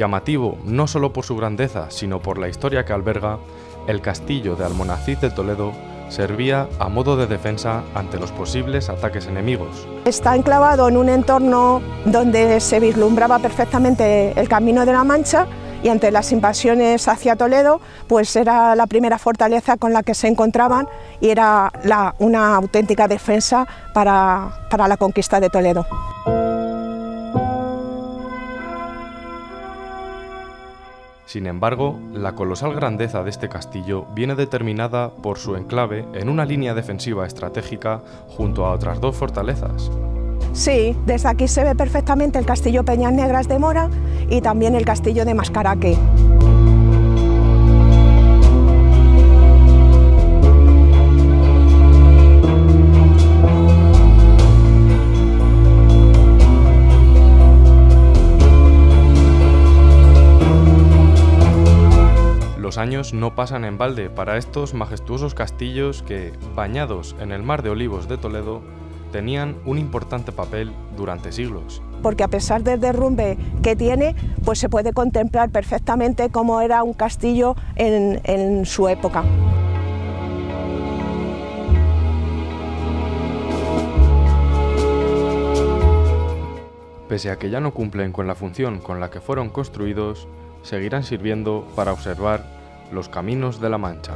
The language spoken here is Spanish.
Llamativo no solo por su grandeza, sino por la historia que alberga, el castillo de Almonacid de Toledo servía a modo de defensa ante los posibles ataques enemigos. Está enclavado en un entorno donde se vislumbraba perfectamente el Camino de la Mancha y ante las invasiones hacia Toledo, pues era la primera fortaleza con la que se encontraban y era una auténtica defensa para, para la conquista de Toledo. Sin embargo, la colosal grandeza de este castillo viene determinada por su enclave en una línea defensiva estratégica junto a otras dos fortalezas. Sí, desde aquí se ve perfectamente el castillo Peñas Negras de Mora y también el castillo de Mascaraque. Los años no pasan en balde para estos majestuosos castillos que, bañados en el mar de olivos de Toledo, tenían un importante papel durante siglos. Porque a pesar del derrumbe que tiene, pues se puede contemplar perfectamente cómo era un castillo en, en su época. Pese a que ya no cumplen con la función con la que fueron construidos, seguirán sirviendo para observar los caminos de la Mancha.